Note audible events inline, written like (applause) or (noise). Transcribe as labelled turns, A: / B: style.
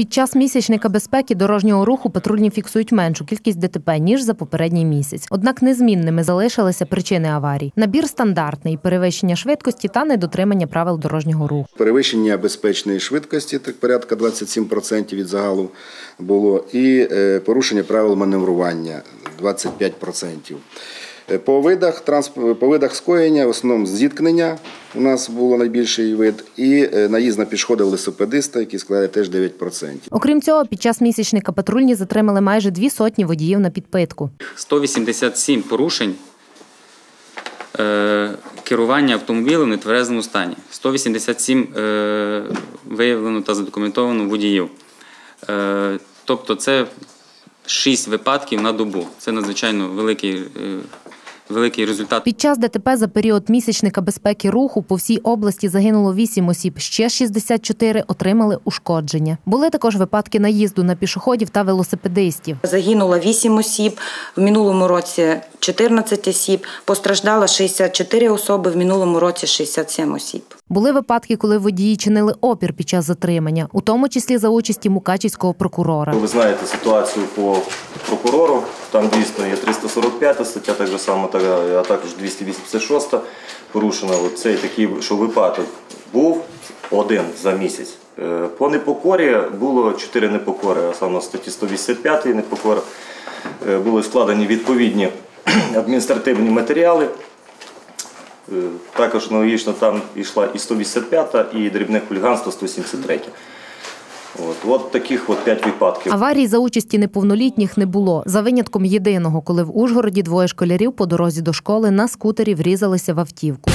A: Під час місячника безпеки дорожнього руху патрульні фіксують меншу кількість ДТП ніж за попередній місяць. Однак незмінними залишилися причини аварій. Набір стандартний перевищення швидкості та недотримання правил дорожнього руху.
B: Перевищення безпечної швидкості, так порядка 27% від загалу було, і е, порушення правил маневрування 25%. Е, По видах, по видах скоєння, в основному зіткнення у нас було найбільший вид, і е, наїзд на пішоди велосипедиста, який складає теж 9%.
A: Окрім цього, під час місячника патрульні затримали майже дві сотні водіїв на підпитку.
C: 187 порушень е, керування автомобілем в нетверезому стані. 187 е, виявлено та задокументовано водіїв. Е, тобто це 6 випадків на добу. Це надзвичайно великий, е, великий результат.
A: Під час ДТП за період місячника безпеки руху по всій області загинуло 8 осіб, ще 64 отримали ушкодження. Були також випадки наїзду на пішоходів та велосипедистів.
D: Загинуло 8 осіб, в минулому році 14 осіб, постраждало 64 особи, в минулому році 67 осіб.
A: Були випадки, коли водії чинили опір під час затримання, у тому числі за участі мукачівського прокурора.
E: Ви знаєте ситуацію по прокурору. Там дійсно є 345 стаття, так же само, так, а також 286 порушена. Цей такий, що випадок був один за місяць. Е, По непокорі було 4 непокори, а саме статті 185 непокора. Е, Були складені відповідні (clears throat) адміністративні матеріали. Е, Також аналогічно там йшла і 185, і дрібне хуліганство 173. От, от таких от п'ять випадків.
A: Аварій за участі неповнолітніх не було. За винятком єдиного, коли в Ужгороді двоє школярів по дорозі до школи на скутері врізалися в автівку.